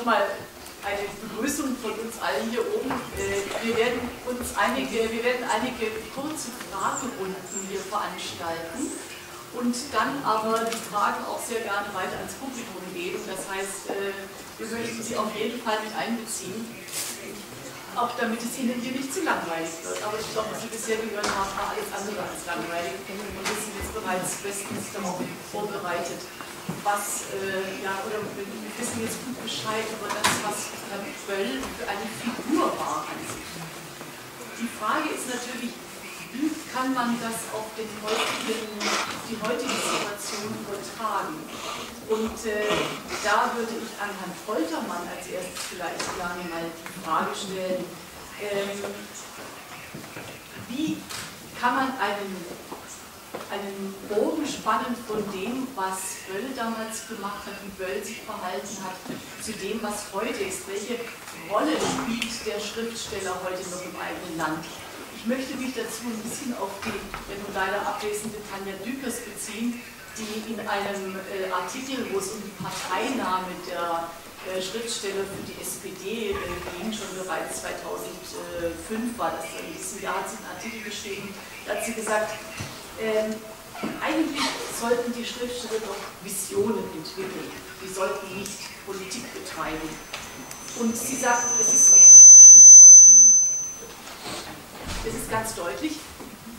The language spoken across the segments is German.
nochmal eine Begrüßung von uns allen hier oben. Äh, wir werden uns einige, wir werden einige kurze Fragerunden hier veranstalten und dann aber die Fragen auch sehr gerne weiter ans Publikum geben. Das heißt, äh, wir möchten sie auf jeden Fall mit einbeziehen, auch damit es Ihnen hier nicht zu langweilig wird. Aber ich glaube, was Sie bisher gehört haben, war alles andere als langweilig und wir sind jetzt bereits bestens darauf vorbereitet was, äh, ja, oder wir wissen jetzt gut Bescheid über das, was Herr Böll für eine Figur war an sich. Die Frage ist natürlich, wie kann man das auf, den heutigen, die heutige Situation übertragen? Und äh, da würde ich an Herrn Foltermann als erstes vielleicht gerne mal die Frage stellen, ähm, wie kann man einen einen Bogen spannen von dem, was Böll damals gemacht hat, wie Böll sich verhalten hat, zu dem, was heute ist. Welche Rolle spielt der Schriftsteller heute noch im eigenen Land? Ich möchte mich dazu ein bisschen auf die, wenn nun leider abwesende Tanja Dükers beziehen, die in einem äh, Artikel, wo es um die Parteinahme der äh, Schriftsteller für die SPD äh, ging, schon bereits 2005 war das, in diesem Jahr hat sie einen Artikel geschrieben, da hat sie gesagt, ähm, eigentlich sollten die Schriftsteller doch Visionen entwickeln. Die sollten nicht Politik betreiben. Und sie sagt, es ist, es ist ganz deutlich,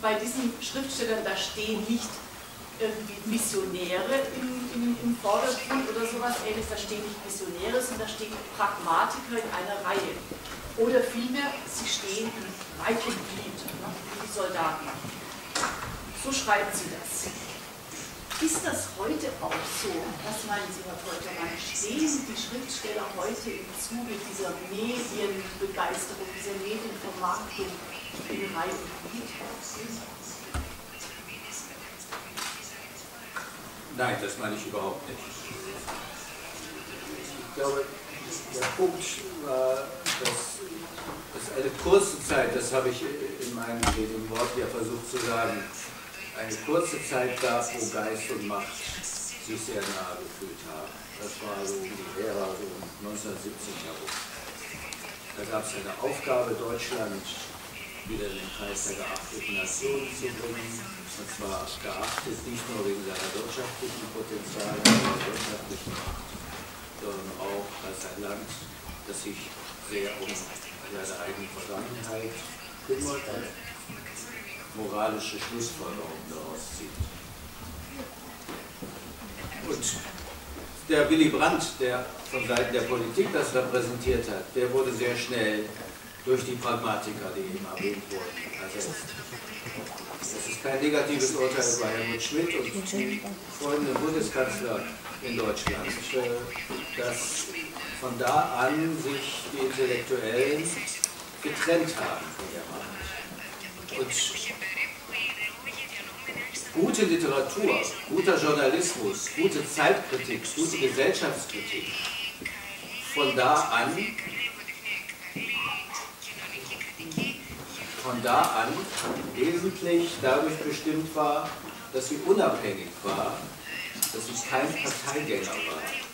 bei diesen Schriftstellern, da stehen nicht irgendwie Missionäre im, im, im Vordergrund oder sowas ähnliches, da stehen nicht Missionäre, sondern da stehen Pragmatiker in einer Reihe. Oder vielmehr, sie stehen in weichem Glied, ne, wie die Soldaten. So schreibt sie das. Ist das heute auch so? Was meinen Sie, Herr Poltermann? Stehen die Schriftsteller heute im Zuge dieser Medienbegeisterung, dieser Medienvermarktung in Reihe und Glied? Nein, das meine ich überhaupt nicht. Ich glaube, der Punkt war, dass es eine kurze Zeit, das habe ich in meinem Wort ja versucht zu sagen, eine kurze Zeit gab, wo Geist und Macht sich sehr nahe gefühlt haben. Das war so um die Ära so um 1970 herum. Da gab es eine Aufgabe, Deutschland wieder in den Kreis der geachteten Nationen zu bringen. Und zwar geachtet nicht nur wegen seiner wirtschaftlichen Potenziale, seiner wirtschaftlichen Macht, sondern auch als ein Land, das sich sehr um seine eigene Vergangenheit kümmert moralische Schlussfolgerungen daraus zieht. Und der Willy Brandt, der von Seiten der Politik das repräsentiert hat, der wurde sehr schnell durch die Pragmatiker, die eben erwähnt wurden, ersetzt. Das ist kein negatives Urteil über Helmut Schmidt und die folgenden Bundeskanzler in Deutschland, äh, dass von da an sich die Intellektuellen getrennt haben von der Macht. Und gute Literatur, guter Journalismus, gute Zeitkritik, gute Gesellschaftskritik von da an von da an wesentlich dadurch bestimmt war, dass sie unabhängig war, dass sie kein Parteigänger war.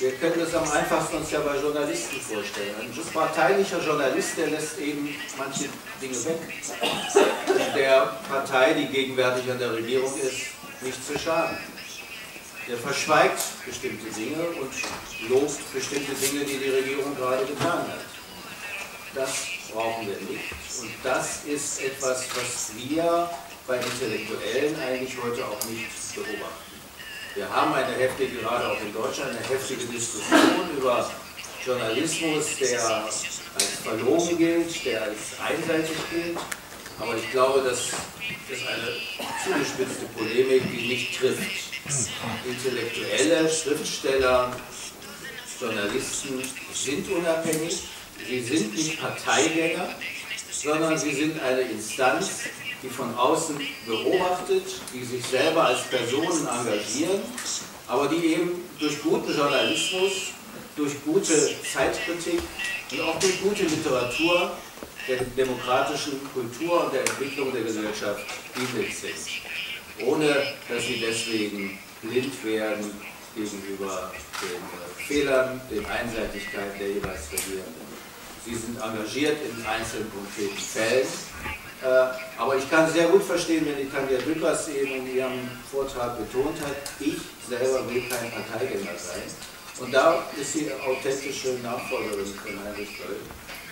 Wir können das am einfachsten uns ja bei Journalisten vorstellen. Ein parteilicher Journalist, der lässt eben manche Dinge weg, der Partei, die gegenwärtig an der Regierung ist, nicht zu schaden. Der verschweigt bestimmte Dinge und lobt bestimmte Dinge, die die Regierung gerade getan hat. Das brauchen wir nicht. Und das ist etwas, was wir bei Intellektuellen eigentlich heute auch nicht beobachten. Wir haben eine heftige, gerade auch in Deutschland, eine heftige Diskussion über Journalismus, der als verlogen gilt, der als einseitig gilt. Aber ich glaube, das ist eine zugespitzte Polemik, die nicht trifft. Intellektuelle, Schriftsteller, Journalisten sind unabhängig, sie sind nicht Parteigänger, sondern sie sind eine Instanz, die von außen beobachtet, die sich selber als Personen engagieren, aber die eben durch guten Journalismus, durch gute Zeitkritik und auch durch gute Literatur der demokratischen Kultur und der Entwicklung der Gesellschaft dienlich sind, ohne dass sie deswegen blind werden gegenüber den äh, Fehlern, den Einseitigkeiten der jeweils Regierenden. Sie sind engagiert in einzelnen konkreten Fällen, aber ich kann sehr gut verstehen, wenn die Tanja Düppers eben in ihrem Vortrag betont hat, ich selber will kein Parteigänger sein. Und da ist sie authentische Nachfolgerin von Heinrich Böll,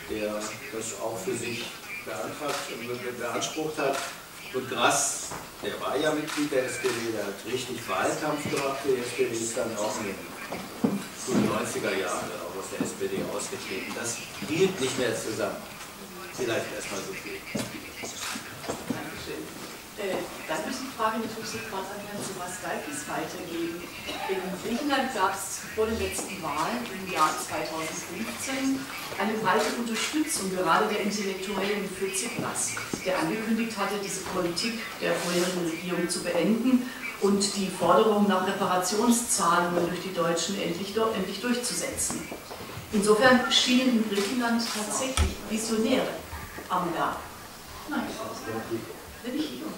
der das auch für sich beantragt und beansprucht hat. Und Grass, der war ja Mitglied der SPD, der hat richtig Wahlkampf gemacht die SPD, ist dann auch in den frühen 90er Jahren auch aus der SPD ausgetreten. Das hielt nicht mehr zusammen. Vielleicht erstmal so viel. Äh, dann ich die Frage natürlich sofort an Herrn Sebastiakis weitergeben. In Griechenland gab es vor den letzten Wahlen im Jahr 2015 eine breite Unterstützung gerade der Intellektuellen für Tsipras, der angekündigt hatte, diese Politik der vorherigen Regierung zu beenden und die Forderung nach Reparationszahlungen durch die Deutschen endlich, endlich durchzusetzen. Insofern schienen in Griechenland tatsächlich Visionäre am Werk. Nein, hier.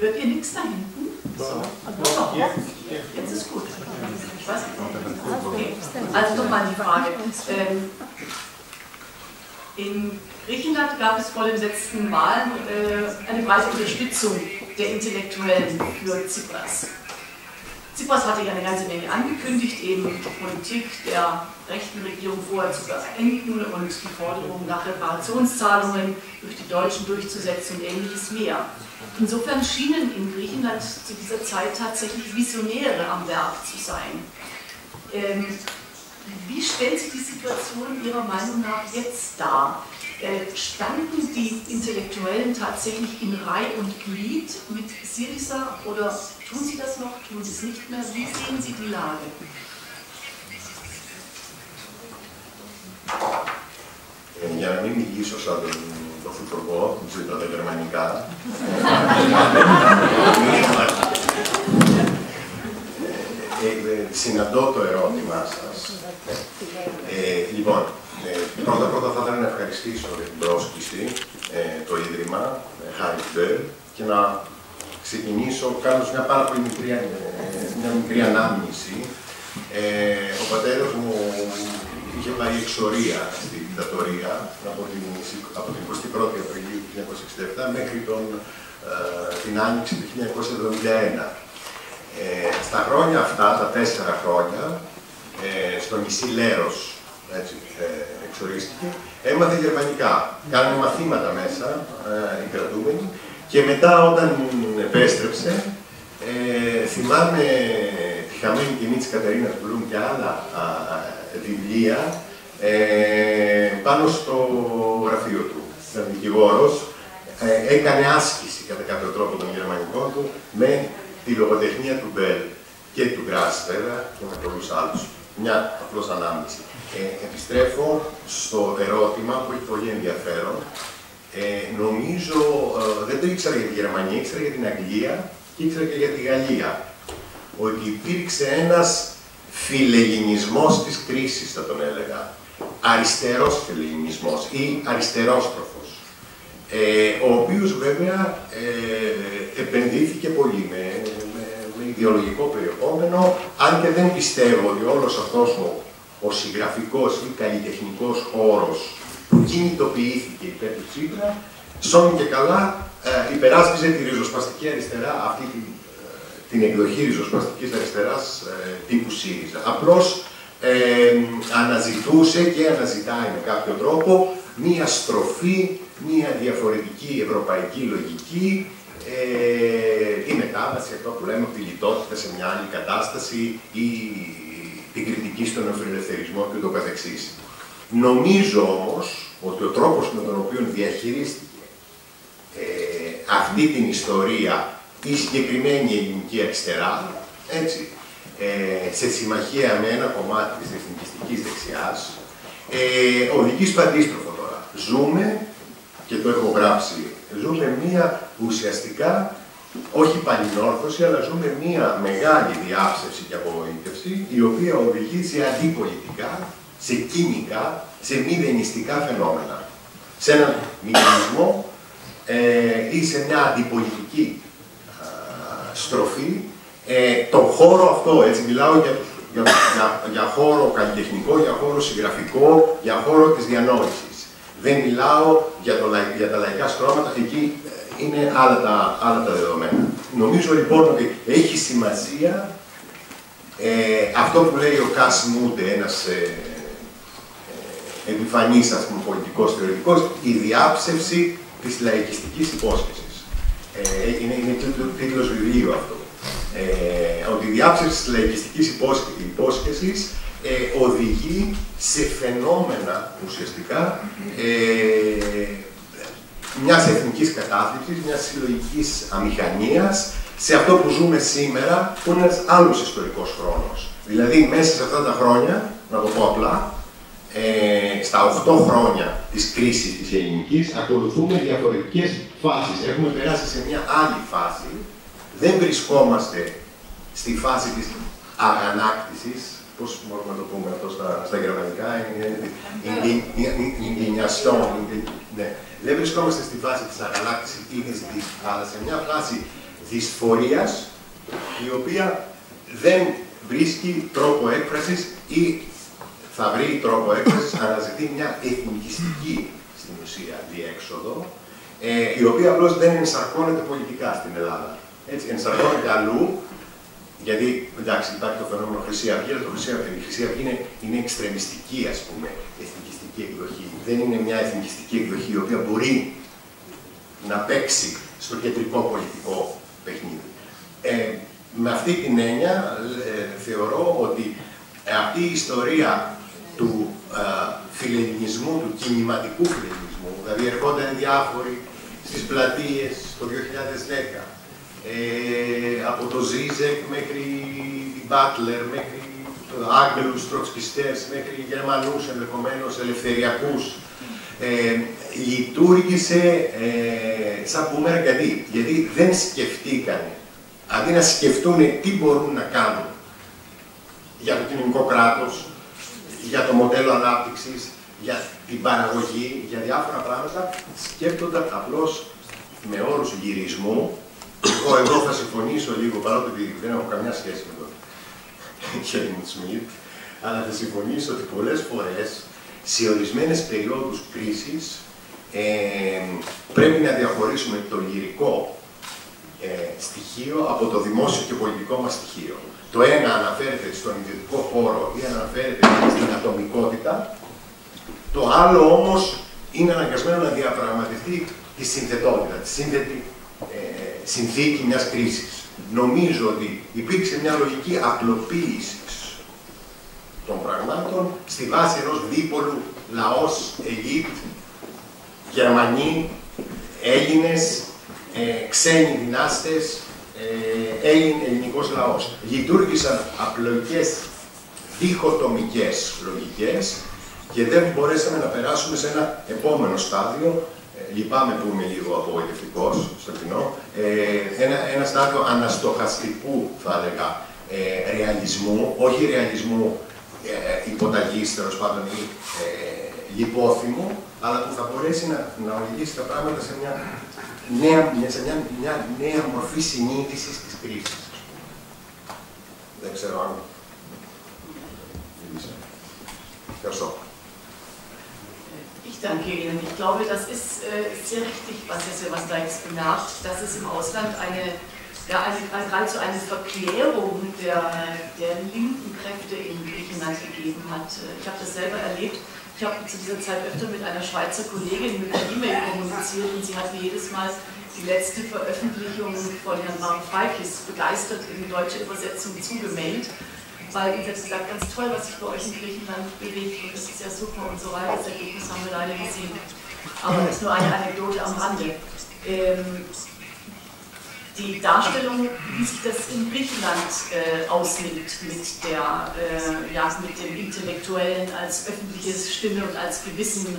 Hört ihr nichts da hinten? So. Oh, jetzt ist gut. Ich weiß nicht. Okay. Also nochmal die Frage. Ähm, in Griechenland gab es vor den letzten Wahlen äh, eine breite Unterstützung der Intellektuellen für Tsipras. Tsipras hatte ja eine ganze Menge angekündigt, eben die Politik der rechten Regierung vorher zu beenden und die Forderung nach Reparationszahlungen durch die Deutschen durchzusetzen und ähnliches mehr. Insofern schienen in Griechenland zu dieser Zeit tatsächlich Visionäre am Werk zu sein. Ähm, wie stellt sich die Situation Ihrer Meinung nach jetzt dar? Äh, standen die Intellektuellen tatsächlich in Reih und Glied mit Syriza oder tun sie das noch, tun sie es nicht mehr? Wie sehen Sie die Lage? Για να μην μιλήσω σαν τον το φουτουργό, που ζητώ τα γερμανικά, συναντώ το ερώτημά σας. Ε, λοιπόν, ε, πρώτα πρώτα θα ήθελα να ευχαριστήσω για την πρόσκληση ε, το Ίδρυμα Χάρη Μπέλ και να ξεκινήσω κάνοντας μια πάρα πολύ μικρή, ε, μια μικρή ανάμνηση. Ε, ο πατέρας μου είχε πάει εξορία στη δικτατορία από την, από την 21η Απριλίου του 1967 μέχρι τον, ε, την Άνοιξη του 1971. Ε, στα χρόνια αυτά, τα τέσσερα χρόνια, ε, στο νησί Λέρος, έτσι, ε, εξορίστηκε, έμαθε γερμανικά. Κάνανε μαθήματα μέσα, ε, οι κρατούμενοι, και μετά όταν επέστρεψε, ε, θυμάμαι τη χαμένη κοινή της Κατερίνας Μπλουμ και άλλα α, βιβλία ε, πάνω στο γραφείο του. Ήταν δικηγόρος, ε, έκανε άσκηση κατά κάποιο τρόπο των γερμανικών του με τη λογοτεχνία του Μπέλ και του Γκράς βέβαια και με πολλούς άλλους. Μια απλώς ανάμνηση. Ε, επιστρέφω στο ερώτημα που έχει πολύ ενδιαφέρον. Ε, νομίζω, ε, δεν το ήξερα για τη Γερμανία, ήξερα για την Αγγλία και ήξερα και για τη Γαλλία. Ότι υπήρξε ένας φιλελληνισμός της κρίσης, θα τον έλεγα. Αριστερός φιλελληνισμός ή αριστερόστροφος. Ε, ο οποίος βέβαια ε, επενδύθηκε πολύ με, με, με ιδεολογικό περιεχόμενο, αν και δεν πιστεύω ότι όλος αυτός ο ο συγγραφικός ή καλλιτεχνικός χώρος που κινητοποιήθηκε υπέρ του Τσίπρα, σώνει και καλά ε, υπεράσπιζε τη ριζοσπαστική αριστερά, αυτή την, ε, την εκδοχή ριζοσπαστικής αριστεράς ε, τύπου ΣΥΡΙΖΑ. Απλώς ε, αναζητούσε και αναζητάει με κάποιο τρόπο μία στροφή, μία διαφορετική ευρωπαϊκή λογική, ε, η μετάβαση, αυτό που λέμε, τη λιτότητα σε μια άλλη κατάσταση ή την κριτική στον αφιλελευθερισμό και το καθεξής. Νομίζω όμως ότι ο τρόπος με τον οποίο διαχειρίστηκε ε, αυτή την ιστορία η συγκεκριμένη ελληνική αριστερά, έτσι, ε, σε συμμαχία με ένα κομμάτι της εθνικιστικής δεξιάς, ε, οδηγεί στο αντίστροφο τώρα. Ζούμε, και το έχω γράψει, ζούμε μία ουσιαστικά όχι πανινόρθωση, αλλά ζούμε μία μεγάλη διάψευση και απογοήτευση, η οποία οδηγεί σε αντιπολιτικά, σε κίνηκα, σε μη δενιστικά φαινόμενα. Σε έναν μηχανισμό ε, ή σε μια αντιπολιτική ε, στο στροφή ε, το χώρο αυτό, έτσι μιλάω για, για, για, για χώρο καλλιτεχνικό, για χώρο συγγραφικό, για χώρο της διανόησης. Δεν μιλάω για, το, για τα λαϊκά στρώματα, εκεί ε, είναι άλλα τα, άλλα τα δεδομένα. Νομίζω λοιπόν ότι έχει σημασία ε, αυτό που λέει ο Κας Μούντε, ένας ε, ε, επιφανής ας πούμε, πολιτικός θεωρητικός, η διάψευση της λαϊκιστικής υπόσχεσης. Ε, είναι, είναι τίτλος βιβλίου αυτό. Ε, ότι η διάψευση της λαϊκιστικής υπόσχεσης ε, οδηγεί σε φαινόμενα ουσιαστικά ε, μιας εθνικής κατάθλιψης, μιας συλλογικής αμηχανίας, σε αυτό που ζούμε σήμερα, που είναι ένας άλλος ιστορικός χρόνος. Δηλαδή, μέσα σε αυτά τα χρόνια, να το πω απλά, ε, στα 8 χρόνια της κρίσης της ελληνικής, ακολουθούμε διαφορετικές φάσεις. Έχουμε περάσει σε μια άλλη φάση, δεν βρισκόμαστε στη φάση της αγανάκτησης, πώς μπορούμε να το πούμε αυτό στα, στα γερμανικά, ναι. Δεν βρισκόμαστε στη φάση της αγανάκτησης, αλλά σε μια φάση δυσφορίας, η οποία δεν βρίσκει τρόπο έκφρασης ή θα βρει τρόπο έκφρασης, αναζητεί μια εθνικιστική στην ουσία διέξοδο, ε, η οποία απλώς δεν ενσαρκώνεται πολιτικά στην Ελλάδα. Έτσι, ενσαρκώνεται αλλού, γιατί εντάξει, υπάρχει το φαινόμενο Χρυσή Αυγή, αλλά το Χρυσή Αυγή, η Χρυσή Αυγή είναι, είναι εξτρεμιστική, ας πούμε, εθνικιστική εκδοχή. Δεν είναι μια εθνικιστική εκδοχή η οποία μπορεί να παίξει στο κεντρικό πολιτικό παιχνίδι. Ε, με αυτή την έννοια ε, θεωρώ ότι αυτή η ιστορία του ε, φιλελληνισμού, του κινηματικού φιλελληνισμού, δηλαδή ερχόταν διάφοροι στις πλατείες το 2010, ε, από το Ζίζεκ μέχρι την Μπάτλερ, μέχρι το Άγγελους τροτσκιστές, μέχρι Γερμανούς ενδεχομένως, ελευθεριακούς, ε, λειτουργήσε ε, σαν πούμε γιατί, γιατί δεν σκεφτήκαν, αντί να σκεφτούν τι μπορούν να κάνουν για το κοινωνικό κράτος, για το μοντέλο ανάπτυξης, για την παραγωγή, για διάφορα πράγματα, σκέφτονταν απλώς με όρους γυρισμού. Εγώ εδώ θα συμφωνήσω λίγο, παρότι δεν έχω καμιά σχέση με τον Χέλμουντ Σμιτ, αλλά θα συμφωνήσω ότι πολλές φορές σε ορισμένες περιόδους κρίσης ε, πρέπει να διαχωρίσουμε το λυρικό ε, στοιχείο από το δημόσιο και πολιτικό μας στοιχείο. Το ένα αναφέρεται στον ιδιωτικό χώρο ή αναφέρεται στην ατομικότητα, το άλλο όμως είναι αναγκασμένο να διαπραγματευτεί τη συνθετότητα, τη σύνθετη ε, συνθήκη μιας κρίσης. Νομίζω ότι υπήρξε μια λογική απλοποίησης των πραγμάτων στη βάση ενός δίπολου λαός, ελίτ, Γερμανοί, Έλληνες, ε, ξένοι δυνάστες, ε, Έλλην, ελληνικός λαός. Λειτουργήσαν απλοϊκές διχοτομικές λογικές και δεν μπορέσαμε να περάσουμε σε ένα επόμενο στάδιο ε, λυπάμαι που είμαι λίγο απογοητευτικός στο κοινό, ε, ένα, ένα στάδιο αναστοχαστικού, θα έλεγα, ε, ρεαλισμού, όχι ρεαλισμού ε, υποταγής, τέλος πάντων, ή ε, λιπόθυμου, αλλά που θα μπορέσει να, να οδηγήσει τα πράγματα σε μια νέα, σε μια, μια νέα μορφή συνείδηση τη κρίση. Δεν ξέρω αν. Ευχαριστώ. Ich danke Ihnen. Ich glaube, das ist äh, sehr richtig, was Herr Silversteins bemerkt, dass es im Ausland eine ja, eine, geradezu eine Verklärung der, der linken Kräfte in Griechenland gegeben hat. Ich habe das selber erlebt. ich habe zu dieser Zeit öfter mit einer Schweizer Kollegin mit einer E-Mail kommuniziert und sie hat mir jedes Mal die letzte Veröffentlichung von Herrn Mark begeistert in deutsche Übersetzung zugemailt, weil sie hat gesagt, ganz toll, was sich bei euch in Griechenland bewegt und das ist ja super und so weiter. Das Ergebnis haben wir leider gesehen. Aber das ist nur eine Anekdote am Rande. Ähm, die Darstellung, wie sich das in Griechenland äh, ausnimmt mit, der, äh, ja, mit dem Intellektuellen als öffentliche Stimme und als Gewissen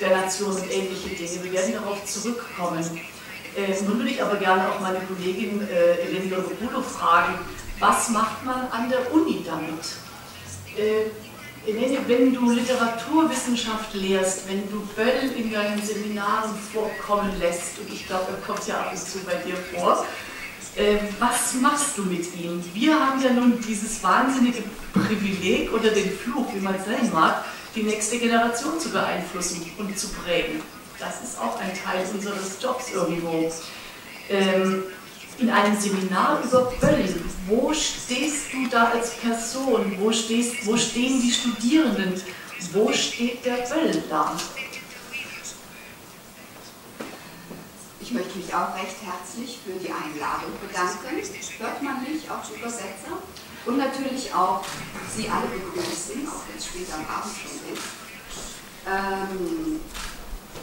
der Nation und ähnliche Dinge. Wir werden darauf zurückkommen. Äh, nun würde ich aber gerne auch meine Kollegin äh, Eleni Logopulo fragen, was macht man an der Uni damit? Äh, wenn du Literaturwissenschaft lehrst, wenn du Böll in deinen Seminaren vorkommen lässt, und ich glaube, er kommt ja ab und zu bei dir vor, äh, was machst du mit ihm? Wir haben ja nun dieses wahnsinnige Privileg oder den Fluch, wie man es nennen mag, die nächste Generation zu beeinflussen und zu prägen. Das ist auch ein Teil unseres Jobs irgendwo. Ähm, in einem Seminar über Böll, wo stehst du da als Person? Wo, stehst, wo stehen die Studierenden? Wo steht der Böll da? Ich möchte mich auch recht herzlich für die Einladung bedanken. Hört man mich, auch die Übersetzer? Und natürlich auch Sie alle begrüßen, auch wenn es später am Abend schon ist. Ähm,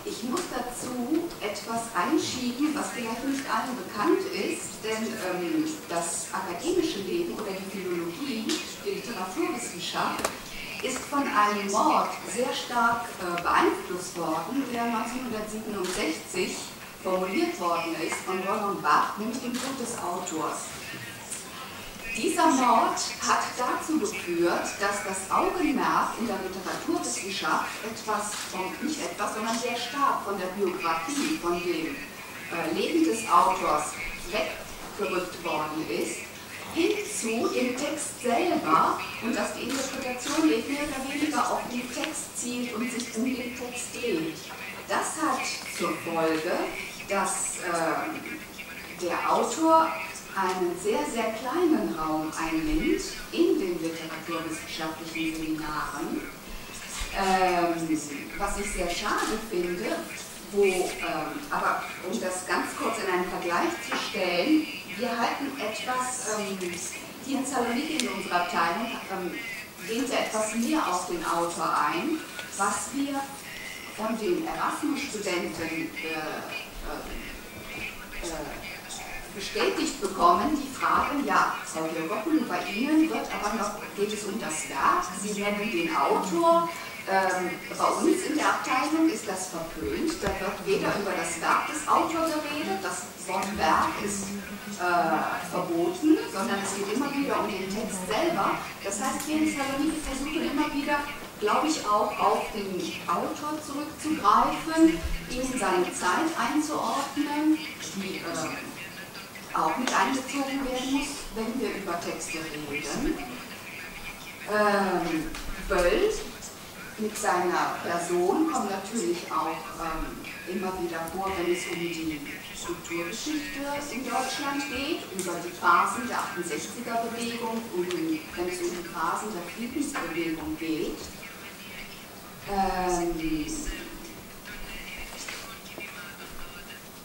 ich muss dazu etwas einschieben, was vielleicht nicht allen bekannt ist, denn ähm, das akademische Leben oder die Philologie, die Literaturwissenschaft, ist von einem Mord sehr stark äh, beeinflusst worden, der 1967 formuliert worden ist von Roland Bach, nämlich dem Tod des Autors. Dieser Mord hat dazu geführt, dass das Augenmerk in der Literaturwissenschaft etwas, nicht etwas, sondern sehr stark von der Biografie, von dem äh, Leben des Autors weggerückt worden ist, hin zu dem Text selber und dass die Interpretation mehr oder weniger auf den Text zielt und sich um den Text dreht. Das hat zur Folge, dass äh, der Autor einen sehr, sehr kleinen Raum einnimmt in den literaturwissenschaftlichen Seminaren, ähm, was ich sehr schade finde, wo, ähm, aber um das ganz kurz in einen Vergleich zu stellen, wir halten etwas, ähm, die in Saloniki in unserer Abteilung ähm, gehen wir etwas mehr auf den Autor ein, was wir von den Erasmus-Studenten äh, äh, bestätigt bekommen, die fragen, ja, Frau Jürgen, bei Ihnen wird aber noch, geht es um das Werk, Sie nennen den Autor, ähm, bei uns in der Abteilung ist das verpönt, da wird weder über das Werk des Autors geredet, das Wort Werk ist äh, verboten, sondern es geht immer wieder um den Text selber. Das heißt, wir in Saloniki versuchen immer wieder glaube ich, auch auf den Autor zurückzugreifen, ihm seine Zeit einzuordnen, die äh, auch mit einbezogen werden muss, wenn wir über Texte reden. Ähm, Böll mit seiner Person kommt natürlich auch ähm, immer wieder vor, wenn es um die Kulturgeschichte in Deutschland geht, über die Phasen der 68er-Bewegung und wenn es um die Phasen der Friedensbewegung geht. Ähm,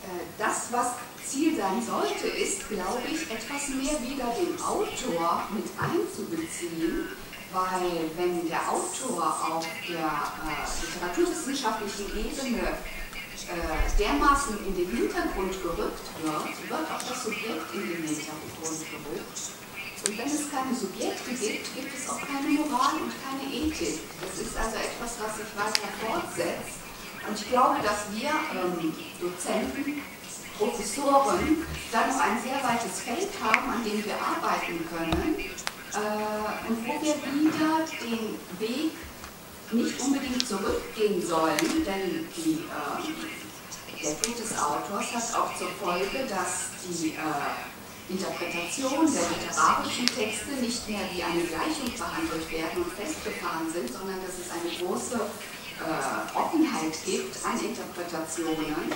äh, das, was Ziel sein sollte, ist, glaube ich, etwas mehr wieder den Autor mit einzubeziehen, weil wenn der Autor auf der äh, literaturwissenschaftlichen Ebene äh, dermaßen in den Hintergrund gerückt wird, wird auch das Subjekt in den Hintergrund gerückt. Und wenn es keine Subjekte gibt, gibt es auch keine Moral und keine Ethik. Das ist also etwas, was sich weiter fortsetzt. Und ich glaube, dass wir ähm, Dozenten, Professoren da noch ein sehr weites Feld haben, an dem wir arbeiten können äh, und wo wir wieder den Weg nicht unbedingt zurückgehen sollen, denn die, äh, der Tod des Autors hat auch zur Folge, dass die äh, Interpretation der literarischen Texte nicht mehr wie eine Gleichung behandelt werden und festgefahren sind, sondern dass es eine große äh, Offenheit gibt an Interpretationen.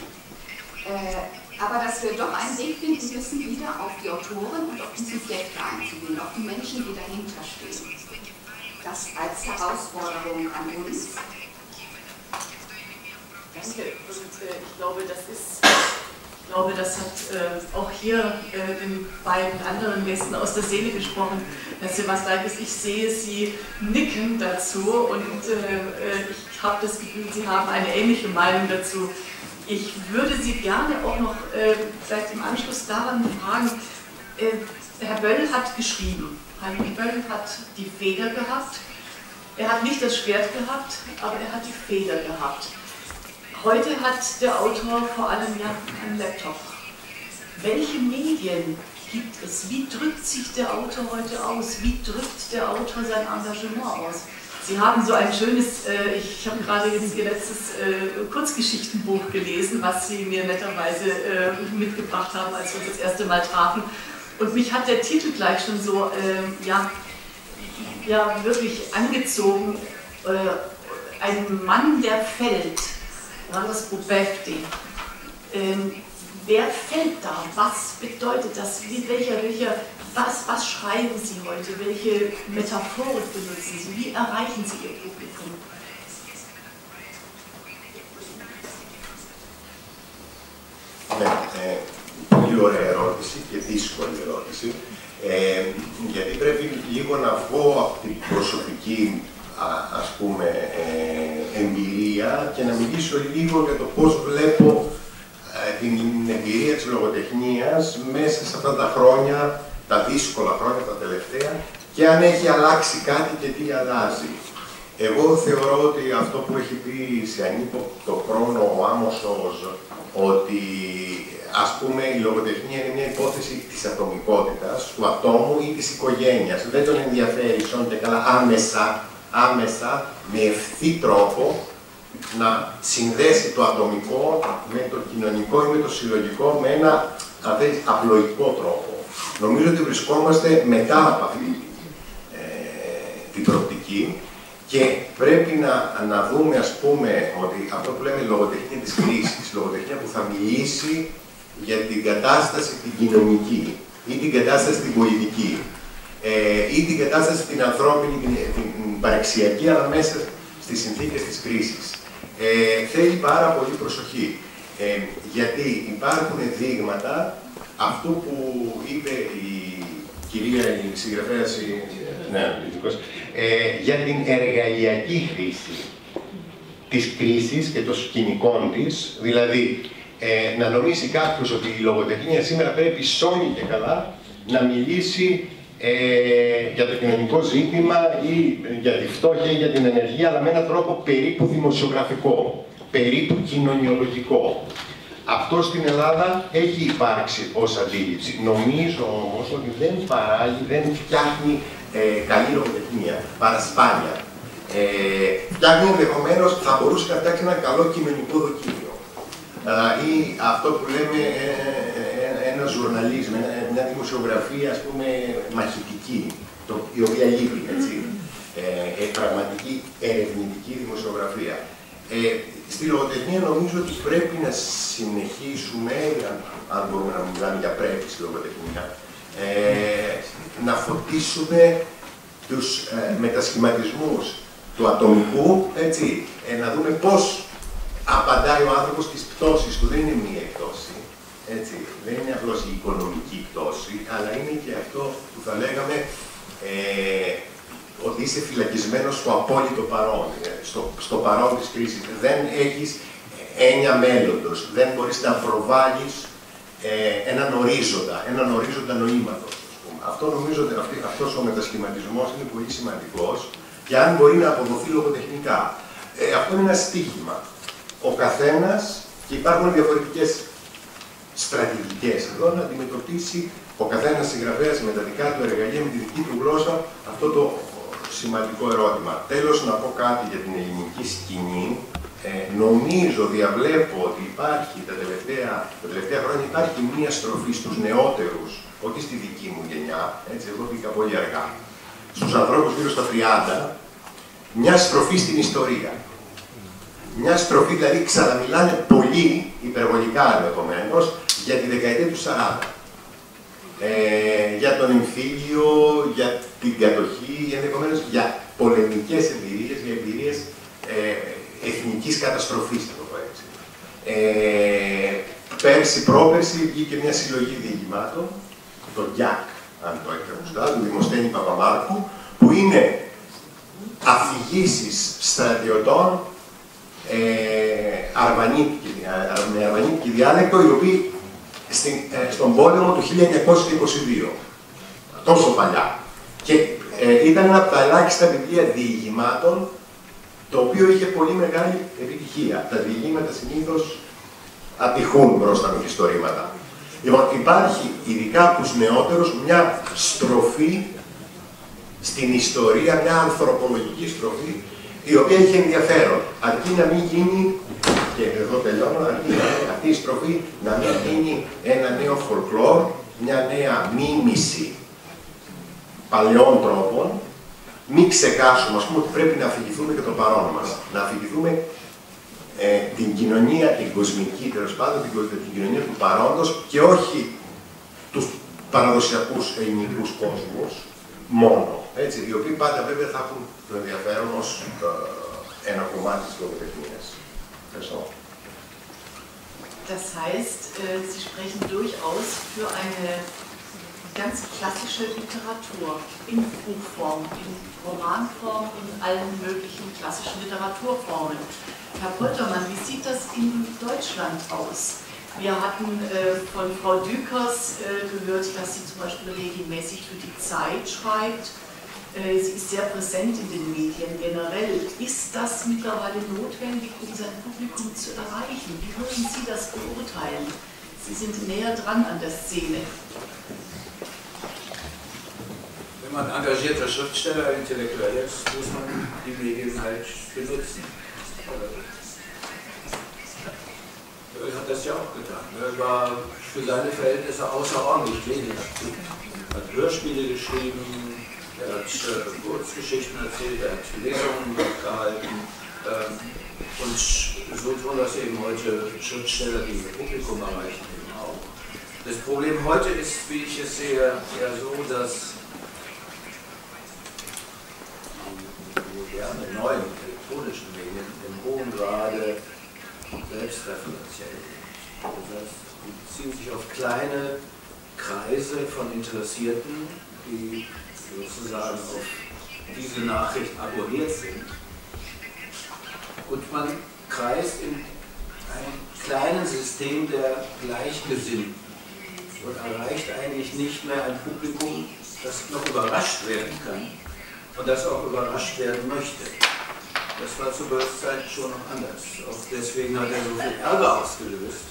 Äh, aber dass wir doch einen Weg finden müssen, wieder auf die Autoren und auf die Subjekte einzugehen, auf die Menschen, die dahinter stehen. Das als Herausforderung an uns. Danke. Und äh, ich glaube, das ist ich glaube, das hat äh, auch hier äh, den beiden anderen Gästen aus der Seele gesprochen. Herr Sebastiakis, ich sehe Sie nicken dazu und äh, äh, ich habe das Gefühl, Sie haben eine ähnliche Meinung dazu. Ich würde Sie gerne auch noch äh, vielleicht im Anschluss daran fragen, äh, Herr Böll hat geschrieben, Heinrich Böll hat die Feder gehabt, er hat nicht das Schwert gehabt, aber er hat die Feder gehabt. Heute hat der Autor vor allem ja einen Laptop. Welche Medien gibt es? Wie drückt sich der Autor heute aus? Wie drückt der Autor sein Engagement aus? Sie haben so ein schönes, äh, ich habe gerade Ihr letztes äh, Kurzgeschichtenbuch gelesen, was Sie mir netterweise äh, mitgebracht haben, als wir uns das erste Mal trafen. Und mich hat der Titel gleich schon so, äh, ja, ja, wirklich angezogen. Äh, ein Mann, der fällt, Randers Bubefti. Ähm, wer fällt da? Was bedeutet das? Wie, welcher, welcher was, was schreiben Sie heute? Welche Metaphorik benutzen Sie? Wie erreichen Sie Ihr Publikum? Ναι, ε, πολύ ωραία ερώτηση και δύσκολη ερώτηση. Ε, γιατί πρέπει λίγο να βγω από την προσωπική ας πούμε ε, εμπειρία και να μιλήσω λίγο για το πώς βλέπω ε, την εμπειρία της λογοτεχνίας μέσα σε αυτά τα χρόνια τα δύσκολα χρόνια, τα τελευταία, και αν έχει αλλάξει κάτι και τι αλλάζει. Εγώ θεωρώ ότι αυτό που έχει πει σε ανύποπτο χρόνο ο Άμοσος, ότι ας πούμε η λογοτεχνία είναι μια υπόθεση της ατομικότητας, του ατόμου ή της οικογένειας. Δεν τον ενδιαφέρει σόν και καλά άμεσα, άμεσα, με ευθύ τρόπο, να συνδέσει το ατομικό με το κοινωνικό ή με το συλλογικό με ένα αν απλοϊκό τρόπο. Νομίζω ότι βρισκόμαστε μετά από αυτή ε, την προοπτική και πρέπει να, να δούμε, ας πούμε, ότι αυτό που λέμε λογοτεχνία της κρίσης, λογοτεχνία που θα μιλήσει για την κατάσταση την κοινωνική ή την κατάσταση την πολιτική ε, ή την κατάσταση την ανθρώπινη, την, την παρεξιακή, αλλά μέσα στις συνθήκες της κρίσης. Ε, θέλει πάρα πολύ προσοχή, ε, γιατί υπάρχουν δείγματα αυτό που είπε η κυρία η συγγραφέας, ναι, ε, για την εργαλειακή χρήση της κρίσης και των σκηνικών της, δηλαδή ε, να νομίσει κάποιος ότι η λογοτεχνία σήμερα πρέπει σώνει και καλά να μιλήσει ε, για το κοινωνικό ζήτημα ή για τη φτώχεια ή για την ενεργεία, αλλά με έναν τρόπο περίπου δημοσιογραφικό, περίπου κοινωνιολογικό. Αυτό στην Ελλάδα έχει υπάρξει ως αντίληψη. Νομίζω όμως ότι δεν παράγει, δεν φτιάχνει ε, καλή λογοτεχνία, παρασπάνια. Ε, φτιάχνει ενδεχομένως, θα μπορούσε να φτιάξει ένα καλό κοινωνικό δοκίμιο. ή αυτό που λέμε ε, ε, ένα ζουρναλίσμα, μια δημοσιογραφία ας πούμε μαχητική, το, η οποία λείπει, έτσι. Ε, πραγματική ερευνητική δημοσιογραφία. Ε, στη λογοτεχνία νομίζω ότι πρέπει να συνεχίσουμε, αν μπορούμε να μιλάμε για πρέπει στη λογοτεχνία, ε, να φωτίσουμε τους ε, μετασχηματισμούς του ατομικού, έτσι, ε, να δούμε πώς απαντάει ο άνθρωπος στις πτώσεις του. Δεν είναι μία πτώση, έτσι, δεν είναι απλώς η οικονομική πτώση, αλλά είναι και αυτό που θα λέγαμε ε, ότι είσαι φυλακισμένος στο απόλυτο παρόν, ε, στο, στο παρόν της κρίσης. Δεν έχεις έννοια μέλλοντος, δεν μπορείς να προβάλλεις ε, έναν ορίζοντα, έναν ορίζοντα νοήματος. Αυτό νομίζω ότι αυτή, αυτός ο μετασχηματισμός είναι πολύ σημαντικός και αν μπορεί να αποδοθεί λογοτεχνικά. Ε, αυτό είναι ένα στίχημα. Ο καθένας, και υπάρχουν διαφορετικές στρατηγικές εδώ, να αντιμετωπίσει ο καθένας συγγραφέας με τα δικά του εργαλεία, με τη δική του γλώσσα, αυτό το σημαντικό ερώτημα. Τέλος, να πω κάτι για την ελληνική σκηνή. Ε, νομίζω, διαβλέπω ότι υπάρχει τα τελευταία, τα τελευταία χρόνια υπάρχει μία στροφή στους νεότερους, όχι στη δική μου γενιά, έτσι, εγώ μπήκα πολύ αργά, στους ανθρώπους γύρω στα 30, μια στροφή στην ιστορία. Μια στροφή, δηλαδή ξαναμιλάνε πολύ, υπερβολικά ενδεχομένως, για τη δεκαετία του 40 ε, για τον εμφύλιο, για την κατοχή, ενδεχομένως για πολεμικές εμπειρίες, για εμπειρίες ε, εθνικής καταστροφής, να το πω έτσι. Ε, πέρσι, πρόπερσι βγήκε μια συλλογή διηγημάτων, το ΓΙΑΚ, αν το έχετε ακουστά, του Δημοσθένη Παπαμάρκου, που είναι αφηγήσεις στρατιωτών ε, με αρβανίτικη διάλεκτο, οι οποίοι στην, ε, στον πόλεμο του 1922. Τόσο παλιά. Και ε, ήταν ένα από τα ελάχιστα βιβλία διηγημάτων το οποίο είχε πολύ μεγάλη επιτυχία. Τα διηγήματα συνήθως ατυχούν μπροστά με ιστορήματα. Λοιπόν, υπάρχει ειδικά από τους νεότερους μια στροφή στην ιστορία μια ανθρωπολογική στροφή η οποία έχει ενδιαφέρον. Αρκεί να μην γίνει, και εδώ τελειώνω, αρκεί αυτή η στροφή να μην γίνει ένα νέο folklore, μια νέα μίμηση παλαιών τρόπων, μην ξεχάσουμε, ας πούμε, ότι πρέπει να αφηγηθούμε και το παρόν μας. Να αφηγηθούμε ε, την κοινωνία, την κοσμική, τέλος πάντων, την, την κοινωνία του παρόντος και όχι τους παραδοσιακούς ελληνικούς κόσμους μόνο. Έτσι, οι οποίοι πάντα βέβαια θα έχουν το ενδιαφέρον ως ε, ένα κομμάτι της λογοτεχνίας. Ευχαριστώ. Das heißt, äh, Sie sprechen durchaus für eine ganz klassische Literatur in Buchform, in Romanform, in allen möglichen klassischen Literaturformen. Herr Poltermann, wie sieht das in Deutschland aus? Wir hatten äh, von Frau Dükers äh, gehört, dass sie zum Beispiel regelmäßig für die Zeit schreibt. Äh, sie ist sehr präsent in den Medien generell. Ist das mittlerweile notwendig, um sein Publikum zu erreichen? Wie würden Sie das beurteilen? Sie sind näher dran an der Szene. Wenn man engagierter Schriftsteller, intellektuell ist, muss man die Medien halt benutzen. Er hat das ja auch getan. Er war für seine Verhältnisse außerordentlich wenig. Er hat Hörspiele geschrieben, er hat äh, Kurzgeschichten erzählt, er hat Lesungen gehalten. Ähm, und so tun das eben heute Schriftsteller, die Publikum erreichen, eben auch. Das Problem heute ist, wie ich es sehe, eher so, dass die moderne, neuen elektronischen Medien im hohen Grade selbstreferenziell. Das heißt, sie beziehen sich auf kleine Kreise von Interessierten, die sozusagen auf diese Nachricht abonniert sind. Und man kreist in einem kleinen System der Gleichgesinnten und erreicht eigentlich nicht mehr ein Publikum, das noch überrascht werden kann und das auch überrascht werden möchte. Das war zu Birds Zeit schon noch anders. Auch deswegen hat er so viel Ärger ausgelöst,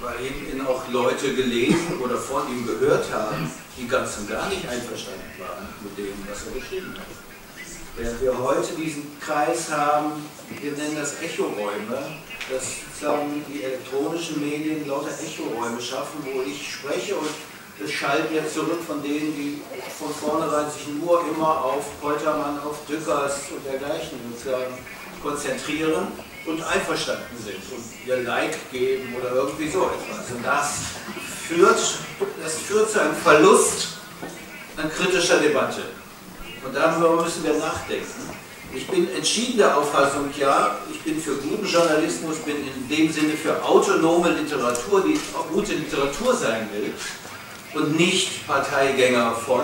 weil ihn auch Leute gelesen oder von ihm gehört haben, die ganz und gar nicht einverstanden waren mit dem, was er geschrieben hat. Während wir heute diesen Kreis haben, wir nennen das Echoräume, dass sozusagen die elektronischen Medien lauter Echoräume schaffen, wo ich spreche und es schallt mir zurück von denen, die von vornherein sich nur immer auf Poltermann, auf Dückers und dergleichen sozusagen konzentrieren und einverstanden sind und ihr Like geben oder irgendwie so etwas. Und das führt, das führt zu einem Verlust an kritischer Debatte. Und darüber müssen wir nachdenken. Ich bin entschieden der Auffassung, ja, ich bin für guten Journalismus, bin in dem Sinne für autonome Literatur, die auch gute Literatur sein will und nicht Parteigänger von.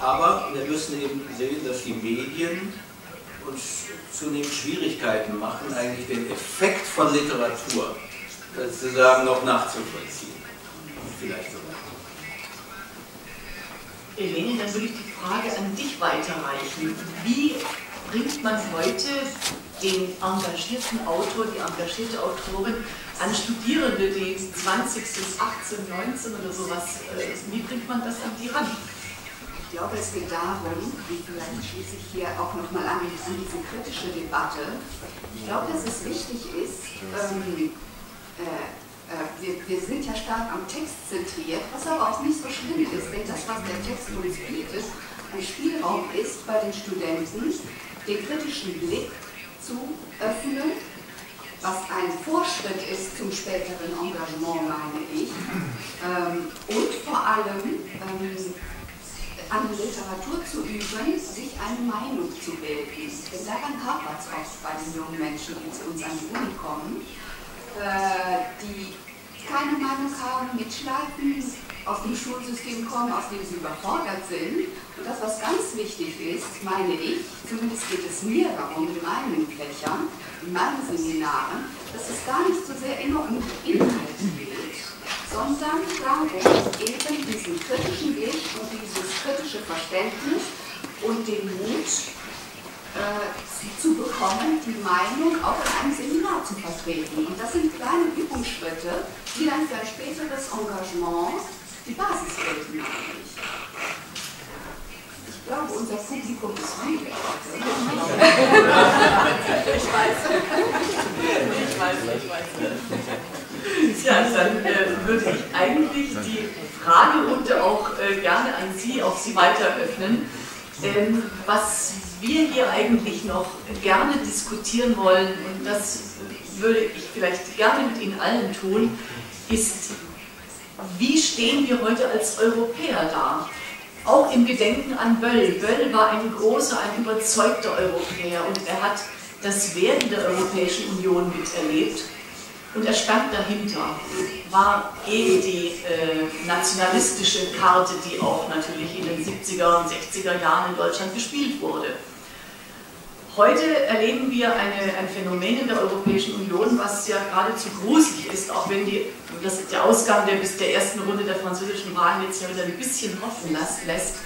Aber wir müssen eben sehen, dass die Medien uns zunehmend Schwierigkeiten machen, eigentlich den Effekt von Literatur sozusagen noch nachzuvollziehen. Vielleicht sogar. Eleni, dann würde ich die Frage an dich weiterreichen. Wie bringt man heute den engagierten Autor, die engagierte Autorin an Studierende, die 20 bis 18, 19 oder sowas, äh, wie bringt man das an die ran? Ich glaube, es geht darum, wie vielleicht schließe ich hier auch nochmal an, an diese kritische Debatte. Ich glaube, dass es wichtig ist, ähm, äh, äh, wir, wir, sind ja stark am Text zentriert, was aber auch nicht so schlimm ist, denn das, was der Text uns bietet, ein Spielraum ist bei den Studenten, den kritischen Blick zu öffnen, was ein Vorschritt ist zum späteren Engagement, meine ich, ähm, und vor allem ähm, an Literatur zu üben, sich eine Meinung zu bilden. Denn daran hapert es oft bei den jungen Menschen, die zu uns an die Uni kommen, äh, die keine Meinung haben, mitschleifen, aus dem Schulsystem kommen, aus dem sie überfordert sind. Und das, was ganz wichtig ist, meine ich, zumindest geht es mir darum in meinen Fächern, in meinen Seminaren, dass es gar nicht so sehr immer um die Inhalte geht, sondern darum, eben diesen kritischen Blick und dieses kritische Verständnis und den Mut äh, zu bekommen, die Meinung auch in einem Seminar zu vertreten. Und das sind kleine Übungsschritte, die dann für ein späteres Engagement die Basis bilden, Ich glaube, unser Publikum ist hungrig. Ich weiß. Ich weiß, ich weiß. Ja, dann äh, würde ich eigentlich die Fragerunde auch äh, gerne an Sie, auf Sie weiter öffnen. Ähm, was wir hier eigentlich noch gerne diskutieren wollen, und das würde ich vielleicht gerne mit Ihnen allen tun, ist, wie stehen wir heute als Europäer da? Auch im Gedenken an Böll. Böll war ein großer, ein überzeugter Europäer und er hat das Werden der Europäischen Union miterlebt. Und er stand dahinter, war gegen die äh, nationalistische Karte, die auch natürlich in den 70er und 60er Jahren in Deutschland gespielt wurde. Heute erleben wir eine, ein Phänomen in der Europäischen Union, was ja geradezu gruselig ist, auch wenn die, das der Ausgang der, bis der ersten Runde der französischen Wahlen jetzt ja wieder ein bisschen hoffen lässt.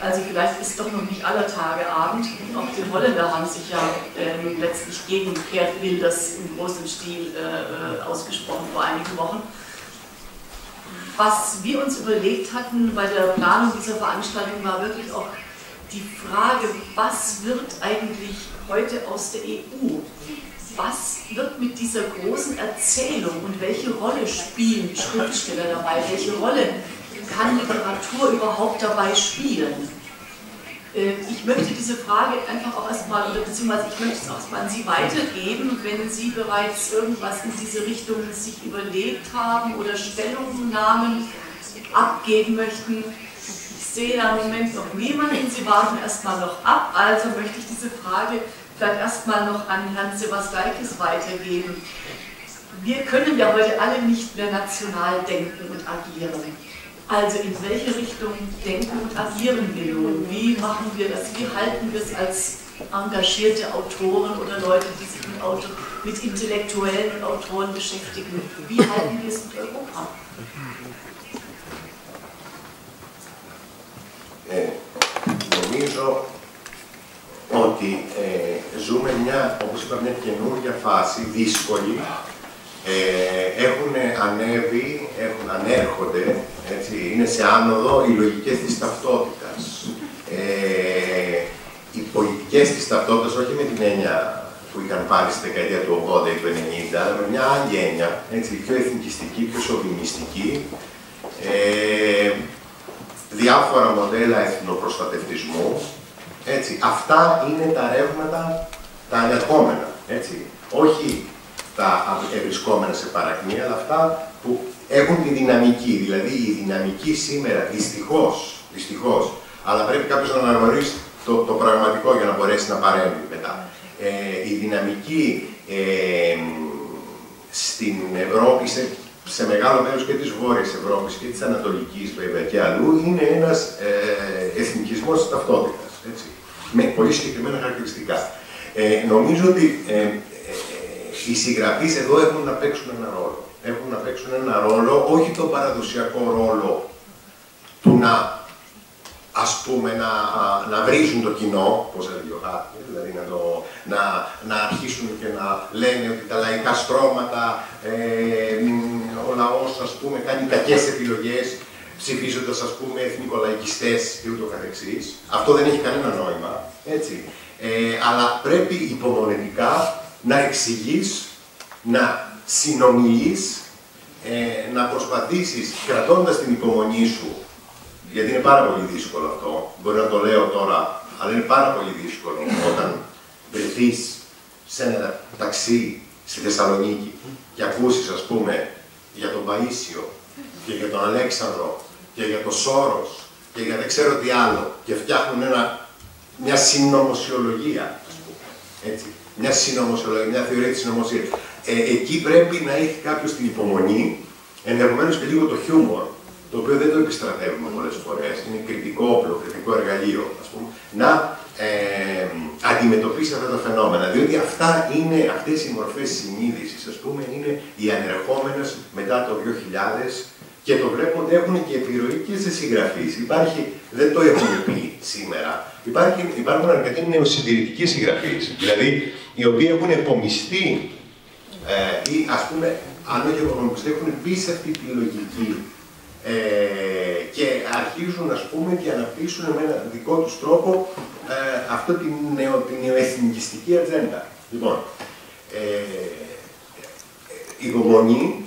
Also vielleicht ist doch noch nicht aller Tage Abend. Auch die Holländer haben sich ja äh, letztlich gegen Geert Wilders im großen Stil äh, ausgesprochen vor einigen Wochen. Was wir uns überlegt hatten bei der Planung dieser Veranstaltung war wirklich auch die Frage, was wird eigentlich heute aus der EU? Was wird mit dieser großen Erzählung und welche Rolle spielen Schriftsteller dabei? Welche Rolle kann Literatur überhaupt dabei spielen? Äh, ich möchte diese Frage einfach auch erstmal, oder beziehungsweise ich möchte es auch erstmal an Sie weitergeben, wenn Sie bereits irgendwas in diese Richtung sich überlegt haben oder Stellungnahmen abgeben möchten sehe da im Moment noch niemanden. Sie warten erstmal noch ab. Also möchte ich diese Frage vielleicht erstmal noch an Herrn Sebastiaikis weitergeben. Wir können ja heute alle nicht mehr national denken und agieren. Also in welche Richtung denken und agieren wir nun? Wie machen wir das? Wie halten wir es als engagierte Autoren oder Leute, die sich mit, Auto, mit intellektuellen Autoren beschäftigen? Wie halten wir es mit Europa? Ε, νομίζω ότι ε, ζούμε μια, όπως είπα, μια καινούργια φάση, δύσκολη. Ε, έχουν ανέβει, έχουν, ανέρχονται, έτσι, είναι σε άνοδο οι λογικές της ταυτότητας. Ε, οι πολιτικές της ταυτότητας, όχι με την έννοια που είχαν πάρει στη δεκαετία του 80 ή του 90, αλλά με μια άλλη έννοια, έτσι, πιο εθνικιστική, πιο σοβινιστική, ε, διάφορα μοντέλα εθνοπροστατευτισμού. Έτσι. Αυτά είναι τα ρεύματα, τα ανερχόμενα. Έτσι. Όχι τα ευρισκόμενα σε παρακμία, αλλά αυτά που έχουν τη δυναμική. Δηλαδή η δυναμική σήμερα, δυστυχώς, δυστυχώς, αλλά πρέπει κάποιος να αναγνωρίσει το, το πραγματικό για να μπορέσει να παρέμβει μετά. Ε, η δυναμική ε, στην Ευρώπη, σε σε μεγάλο μέρος και της Βόρειας Ευρώπης και της Ανατολικής βέβαια και αλλού, είναι ένας ε, εθνικισμός της ταυτότητας. Με πολύ συγκεκριμένα χαρακτηριστικά. Ε, νομίζω ότι ε, ε, οι συγγραφείς εδώ έχουν να παίξουν ένα ρόλο. Έχουν να παίξουν ένα ρόλο, όχι το παραδοσιακό ρόλο του να ας πούμε, να, να βρίζουν το κοινό, όπως έλεγε ο Χάρτη, δηλαδή να, το, να, να αρχίσουν και να λένε ότι τα λαϊκά στρώματα, ε, ο λαός, ας πούμε, κάνει κακές επιλογές, ψηφίζοντας, ας πούμε, εθνικολαϊκιστές και ούτω καθεξής. Αυτό δεν έχει κανένα νόημα, έτσι. Ε, αλλά πρέπει υπομονετικά να εξηγείς, να συνομιλείς, ε, να προσπαθήσεις, κρατώντας την υπομονή σου, γιατί είναι πάρα πολύ δύσκολο αυτό. Μπορεί να το λέω τώρα, αλλά είναι πάρα πολύ δύσκολο όταν βρεθείς σε ένα ταξί στη Θεσσαλονίκη και ακούσεις, ας πούμε, για τον Παΐσιο και για τον Αλέξανδρο και για τον Σόρος και για δεν ξέρω τι άλλο και φτιάχνουν ένα, μια συνωμοσιολογία, ας πούμε, έτσι. Μια συνωμοσιολογία, μια θεωρία της συνωμοσίας. Ε, εκεί πρέπει να έχει κάποιος την υπομονή, ενδεχομένως και λίγο το χιούμορ, το οποίο δεν το επιστρατεύουμε πολλές φορές, είναι κριτικό όπλο, κριτικό εργαλείο, ας πούμε, να ε, αντιμετωπίσει αυτά τα φαινόμενα. Διότι αυτά είναι, αυτές οι μορφές συνείδησης, ας πούμε, είναι οι ανερχόμενες μετά το 2000 και το βλέπω ότι έχουν και επιρροή και σε συγγραφείς. Υπάρχει, δεν το έχουμε πει σήμερα, υπάρχει, υπάρχουν αρκετοί νεοσυντηρητικοί συγγραφείς, δηλαδή οι οποίοι έχουν επομιστεί ε, ή ας πούμε, αν όχι επομιστεί, έχουν μπει σε αυτή τη λογική ε, και αρχίζουν ας πούμε και αναπτύσσουν με ένα δικό τους τρόπο ε, αυτό την, νεο, την νεοεθνικιστική ατζέντα. Λοιπόν, ε, υπομονή,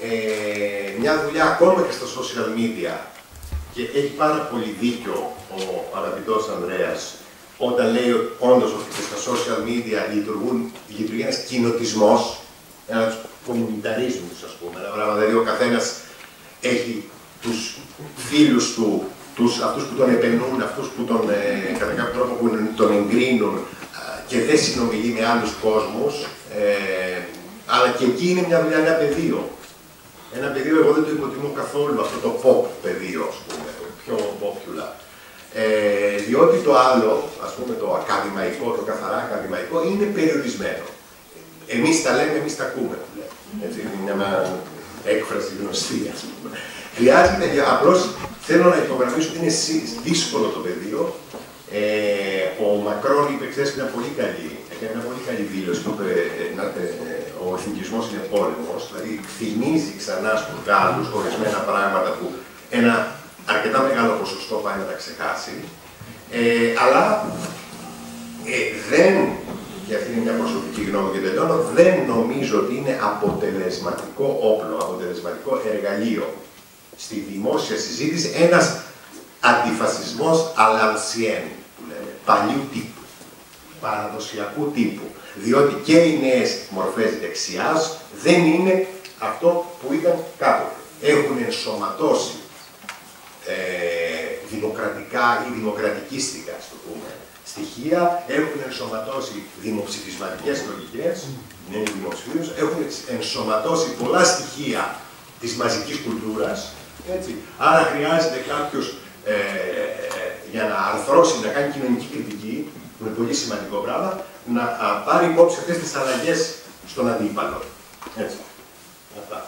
ε, μια δουλειά ακόμα και στα social media και έχει πάρα πολύ δίκιο ο αγαπητός Ανδρέας όταν λέει όντως ότι και στα social media λειτουργούν, λειτουργεί ένας κοινοτισμός, ένας κομμουνιταρίσμος ας πούμε, ένα πράγμα, δηλαδή ο καθένας έχει τους φίλους του, τους, αυτούς που τον επενούν, αυτούς που τον, ε, κατά κάποιο τρόπο που τον εγκρίνουν και δεν συνομιλεί με άλλους κόσμους, ε, αλλά και εκεί είναι μια δουλειά, ένα πεδίο. Ένα πεδίο, εγώ δεν το υποτιμώ καθόλου αυτό το pop πεδίο, ας πούμε, το πιο popular. Ε, διότι το άλλο, ας πούμε το ακαδημαϊκό, το καθαρά ακαδημαϊκό, είναι περιορισμένο. Εμείς τα λέμε, εμείς τα ακούμε. Έτσι, είναι μια έκφραση γνωστή, ας πούμε. Χρειάζεται, απλώς θέλω να υπογραμμίσω ότι είναι δύσκολο το πεδίο. Ε, ο Μακρόν είπε χθε μια πολύ καλή, έκανε μια πολύ καλή δήλωση που είπε ε, ο εθνικισμός είναι πόλεμος. Δηλαδή θυμίζει ξανά στους Γάλλους ορισμένα πράγματα που ένα αρκετά μεγάλο ποσοστό πάει να τα ξεχάσει. Ε, αλλά ε, δεν, και αυτή είναι μια προσωπική γνώμη και τελειώνω, δεν νομίζω ότι είναι αποτελεσματικό όπλο, αποτελεσματικό εργαλείο στη δημόσια συζήτηση ένας αντιφασισμός αλανσιέν, που λέμε, παλιού τύπου, παραδοσιακού τύπου. Διότι και οι νέες μορφές δεξιάς δεν είναι αυτό που ήταν κάποτε. Έχουν ενσωματώσει ε, δημοκρατικά ή δημοκρατικίστικα, στο πούμε, στοιχεία, έχουν ενσωματώσει δημοψηφισματικές λογικές, είναι δημοψηφίους, έχουν ενσωματώσει πολλά στοιχεία της μαζικής κουλτούρας, έτσι. Άρα χρειάζεται κάποιος ε, για να αρθρώσει, να κάνει κοινωνική κριτική, που είναι πολύ σημαντικό πράγμα, να α, πάρει υπόψη αυτές τις αλλαγές στον αντίπαλο. Έτσι. Αυτά.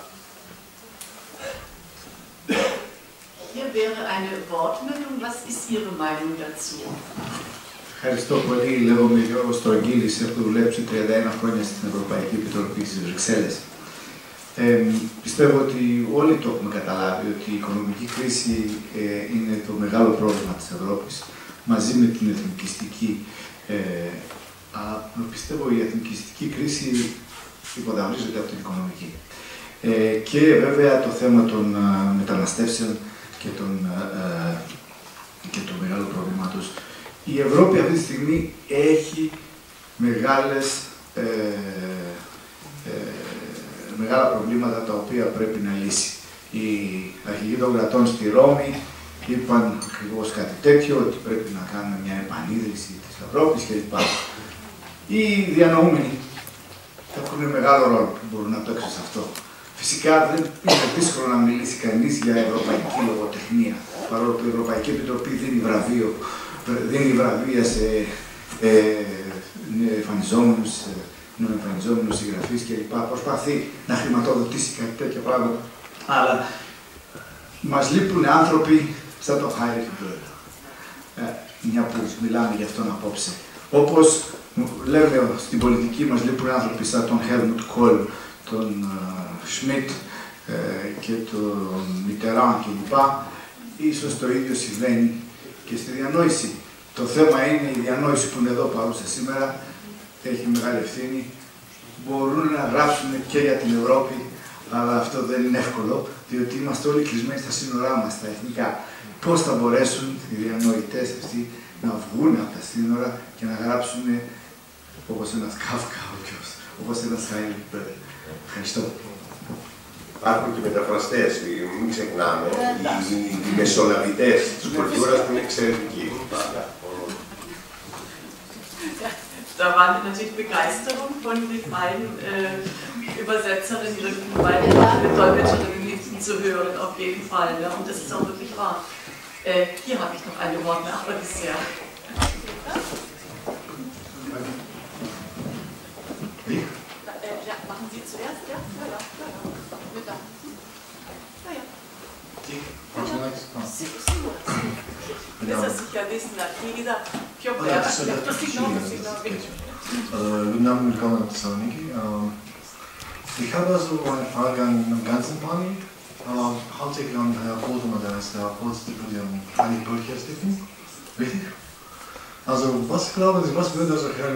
Hier wäre eine Wortmeldung. Was ist Ihre Meinung dazu? Ευχαριστώ πολύ. Λέγομαι Γιώργος Στρογγύλης. Έχω δουλέψει 31 χρόνια στην Ευρωπαϊκή Επιτροπή στις Βρυξέλλες. Ε, πιστεύω ότι όλοι το έχουμε καταλάβει ότι η οικονομική κρίση ε, είναι το μεγάλο πρόβλημα της Ευρώπης μαζί με την εθνικιστική. Ε, α, πιστεύω η εθνικιστική κρίση υποδαυρίζεται από την οικονομική. Ε, και βέβαια το θέμα των α, μεταναστεύσεων και, των, α, και το μεγάλο πρόβλημά τους. Η Ευρώπη αυτή τη στιγμή έχει μεγάλες ε, μεγάλα προβλήματα τα οποία πρέπει να λύσει. Οι αρχηγοί των κρατών στη Ρώμη είπαν ακριβώς κάτι τέτοιο, ότι πρέπει να κάνουμε μια επανίδρυση της Ευρώπης κλπ. Οι διανοούμενοι έχουν μεγάλο ρόλο που μπορούν να παίξουν σε αυτό. Φυσικά δεν είναι δύσκολο να μιλήσει κανείς για ευρωπαϊκή λογοτεχνία, παρόλο που η Ευρωπαϊκή Επιτροπή δίνει βραβείο, δίνει βραβεία σε ε, εμφανιζόμενους νεοεμφανιζόμενο συγγραφή κλπ. Προσπαθεί να χρηματοδοτήσει κάτι τέτοια πράγματα. Αλλά μας λείπουν άνθρωποι σαν το Χάιρικ Μπρόιλ. Ε, μια που μιλάμε γι' αυτόν απόψε. Όπως λέμε στην πολιτική μας λείπουν άνθρωποι σαν τον Χέλμουτ Κόλ, τον Σμιτ ε, και τον Μιτεράν κλπ. Ίσως το ίδιο συμβαίνει και στη διανόηση. Το θέμα είναι η διανόηση που είναι εδώ παρούσα σήμερα έχει μεγάλη ευθύνη, μπορούν να γράψουν και για την Ευρώπη, αλλά αυτό δεν είναι εύκολο, διότι είμαστε όλοι κλεισμένοι στα σύνορά μας, στα εθνικά. Πώς θα μπορέσουν οι διανοητές αυτοί να βγουν από τα σύνορα και να γράψουν όπως ένας Κάφκα, όπως ένας Χάιλ Ευχαριστώ. Υπάρχουν και μεταφραστέ, μην ξεχνάμε, οι, οι, οι μεσολαβητέ τη κουλτούρα που είναι εξαιρετικοί. da war natürlich Begeisterung von den beiden äh, Übersetzerinnen, den beiden Dolmetscherinnen zu hören, auf jeden Fall. Ne? Und das ist auch wirklich wahr. Äh, hier habe ich noch eine Wortnachfrage bisher. Guten Abend, willkommen nach Thessaloniki. Ich habe also eine Frage an den ganzen Panel. aber hauptsächlich an Herr Bosemann, der ist der Vorsitzende von dem Heilig Bürger Stiftung. Richtig? Also, was glauben Sie, was würde also Herr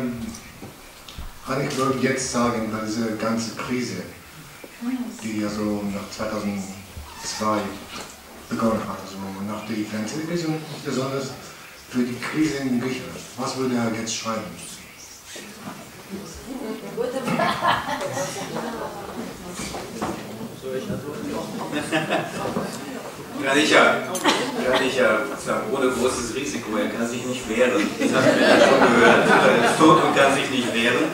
Heilig Bürger jetzt sagen bei dieser ganzen Krise, die ja so nach 2002 begonnen hat, also nach der und besonders für die Krise in Griechenland? Was würde er jetzt schreiben? Ich? Kann ich ja, kann ich ja sagen, ohne großes Risiko. Er kann sich nicht wehren. Das haben wir ja schon gehört. Er ist tot und kann sich nicht wehren.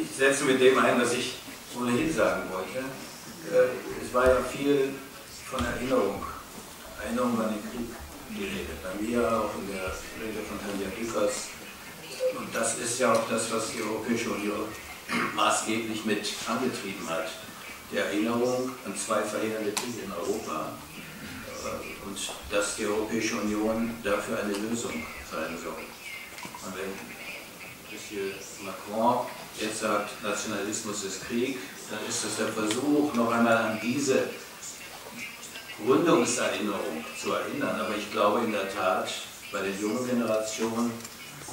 Ich setze mit dem ein, was ich ohnehin sagen wollte. Äh, es war ja viel von Erinnerung, Erinnerung an den Krieg die Rede. Bei mir auch in der Rede von Tanja Dukas. Und das ist ja auch das, was die Europäische Union maßgeblich mit angetrieben hat. Die Erinnerung an zwei verheerende Kriege in Europa äh, und dass die Europäische Union dafür eine Lösung sein soll. Und wenn Monsieur Macron jetzt sagt, Nationalismus ist Krieg, dann ist das der Versuch, noch einmal an diese Gründungserinnerung zu erinnern. Aber ich glaube in der Tat, bei den jungen Generationen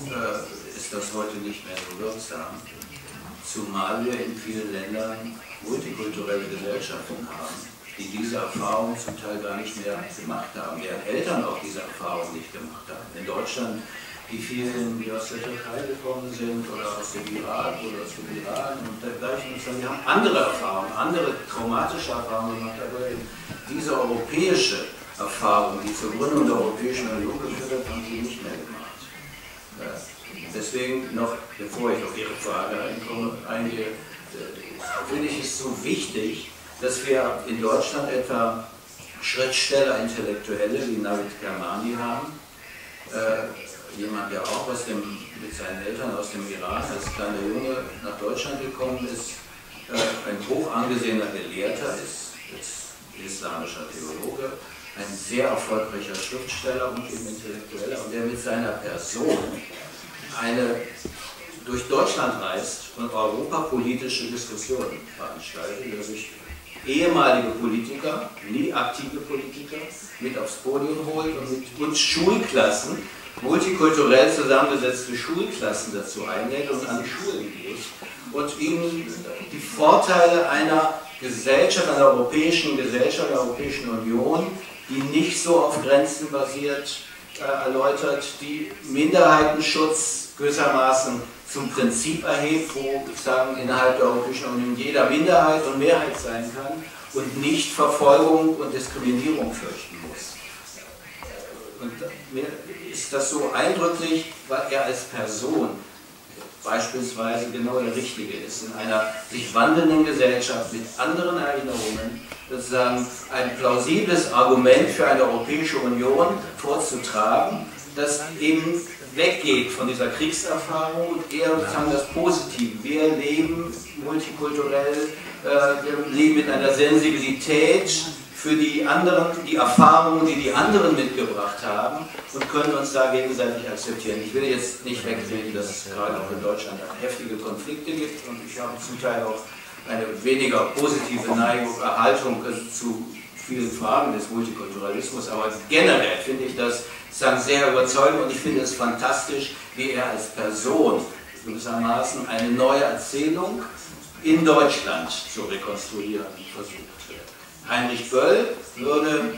äh, ist das heute nicht mehr so wirksam. Zumal wir in vielen Ländern multikulturelle Gesellschaften haben, die diese Erfahrung zum Teil gar nicht mehr gemacht haben, deren Eltern auch diese Erfahrung nicht gemacht haben. In Deutschland die vielen, die aus der Türkei gekommen sind oder aus dem Irak oder aus dem Iran und dergleichen. Die haben andere Erfahrungen, andere traumatische Erfahrungen gemacht, aber diese europäische Erfahrung, die zur Gründung der Europäischen Union geführt hat, haben sie nicht mehr gemacht. Deswegen noch, bevor ich auf Ihre Frage eingehe, äh, finde ich es so wichtig, dass wir in Deutschland etwa Schriftsteller, Intellektuelle wie Navid Kermani haben, äh, jemand, der auch aus dem, mit seinen Eltern aus dem Iran als kleiner Junge nach Deutschland gekommen ist, äh, ein hoch angesehener Gelehrter ist, ist islamischer Theologe, ein sehr erfolgreicher Schriftsteller und eben Intellektueller und der mit seiner Person eine durch Deutschland reist und europapolitische Diskussionen veranstaltet, der sich ehemalige Politiker, nie aktive Politiker, mit aufs Podium holt und mit uns Schulklassen multikulturell zusammengesetzte Schulklassen dazu einlädt und an die Schulen geht und ihnen die Vorteile einer Gesellschaft, einer europäischen Gesellschaft, einer Europäischen Union, die nicht so auf Grenzen basiert, äh, erläutert, die Minderheitenschutz gewissermaßen zum Prinzip erhebt, wo sagen, innerhalb der Europäischen Union jeder Minderheit und Mehrheit sein kann und nicht Verfolgung und Diskriminierung fürchten muss. Und mir ist das so eindrücklich, weil er als Person beispielsweise genau der Richtige ist, in einer sich wandelnden Gesellschaft mit anderen Erinnerungen sozusagen ein plausibles Argument für eine Europäische Union vorzutragen, das eben weggeht von dieser Kriegserfahrung und eher sozusagen das Positive. Wir leben multikulturell, äh, wir leben mit einer Sensibilität für die anderen, die Erfahrungen, die die anderen mitgebracht haben und können uns da gegenseitig akzeptieren. Ich will jetzt nicht wegnehmen, dass es gerade auch in Deutschland heftige Konflikte gibt und ich habe zum Teil auch eine weniger positive Neigung, Erhaltung zu vielen Fragen des Multikulturalismus, aber generell finde ich das sagen, sehr überzeugend und ich finde es fantastisch, wie er als Person gewissermaßen eine neue Erzählung in Deutschland zu rekonstruieren versucht. Heinrich Böll würde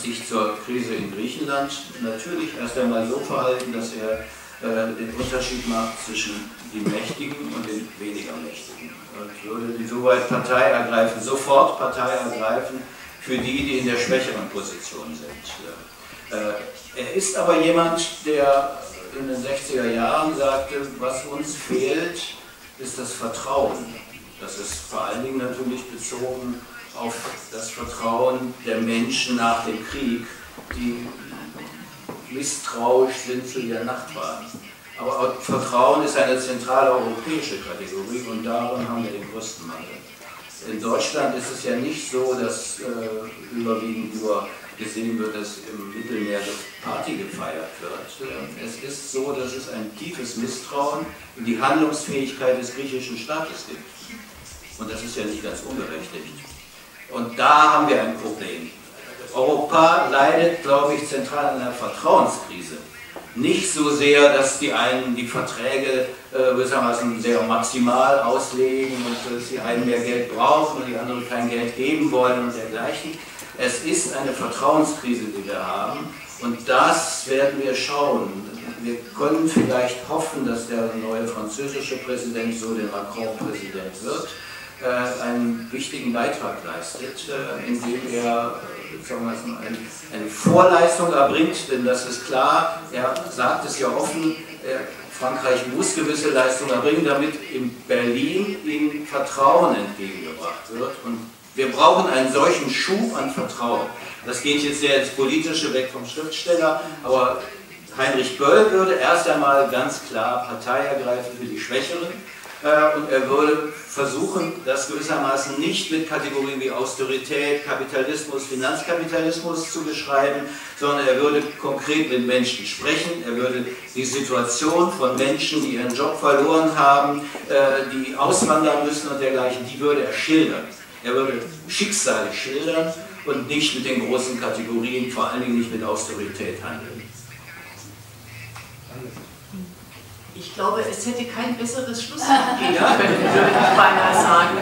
sich zur Krise in Griechenland natürlich erst einmal so verhalten, dass er äh, den Unterschied macht zwischen den Mächtigen und den weniger Mächtigen. Und würde insoweit Partei ergreifen, sofort Partei ergreifen für die, die in der schwächeren Position sind. Äh, er ist aber jemand, der in den 60er Jahren sagte, was uns fehlt, ist das Vertrauen. Das ist vor allen Dingen natürlich bezogen auf das Vertrauen der Menschen nach dem Krieg, die misstrauisch sind zu ihren Nachbarn. Aber Vertrauen ist eine zentrale europäische Kategorie und darin haben wir den größten Mangel. In Deutschland ist es ja nicht so, dass äh, überwiegend nur gesehen wird, dass im Mittelmeer Party gefeiert wird. Es ist so, dass es ein tiefes Misstrauen in die Handlungsfähigkeit des griechischen Staates gibt. Und das ist ja nicht ganz unberechtigt. Und da haben wir ein Problem. Europa leidet, glaube ich, zentral an einer Vertrauenskrise. Nicht so sehr, dass die einen die Verträge äh, sehr maximal auslegen und dass die einen mehr Geld brauchen und die anderen kein Geld geben wollen und dergleichen. Es ist eine Vertrauenskrise, die wir haben und das werden wir schauen. Wir können vielleicht hoffen, dass der neue französische Präsident so der Macron-Präsident wird einen wichtigen Beitrag leistet, äh, indem er äh, sagen wir mal, eine, Vorleistung erbringt, denn das ist klar, er sagt es ja offen, Frankreich muss gewisse Leistungen erbringen, damit in Berlin ihm Vertrauen entgegengebracht wird. Und wir brauchen einen solchen Schub an Vertrauen. Das geht jetzt sehr ins Politische, weg vom Schriftsteller, aber Heinrich Böll würde erst einmal ganz klar Partei ergreifen für die Schwächeren äh, und er würde versuchen, das gewissermaßen nicht mit Kategorien wie Austerität, Kapitalismus, Finanzkapitalismus zu beschreiben, sondern er würde konkret mit Menschen sprechen, er würde die Situation von Menschen, die ihren Job verloren haben, äh, die auswandern müssen und dergleichen, die würde er schildern. Er würde Schicksale schildern und nicht mit den großen Kategorien, vor allen Dingen nicht mit Austerität handeln. Ich glaube, es hätte kein besseres Schlusswort geben können, würde ich beinahe sagen.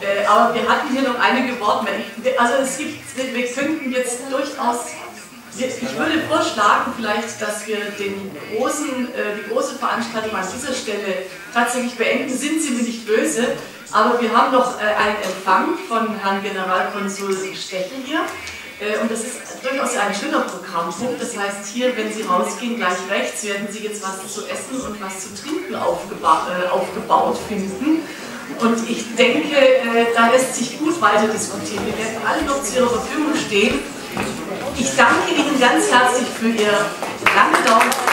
Äh, aber wir hatten hier noch einige Wortmeldungen. Also es gibt, wir könnten jetzt durchaus, ich würde vorschlagen vielleicht, dass wir den großen, äh, die große Veranstaltung an dieser Stelle tatsächlich beenden. Sind Sie mir nicht böse, aber wir haben noch äh, einen Empfang von Herrn Generalkonsul Stechel hier. Äh, und das ist durchaus ein schöner Programmpunkt. Das heißt, hier, wenn Sie rausgehen, gleich rechts, werden Sie jetzt was zu essen und was zu trinken aufgeba äh, aufgebaut finden. Und ich denke, äh, da lässt sich gut weiter diskutieren. Wir werden alle noch zu Ihrer Verfügung stehen. Ich danke Ihnen ganz herzlich für Ihr lange Daumen.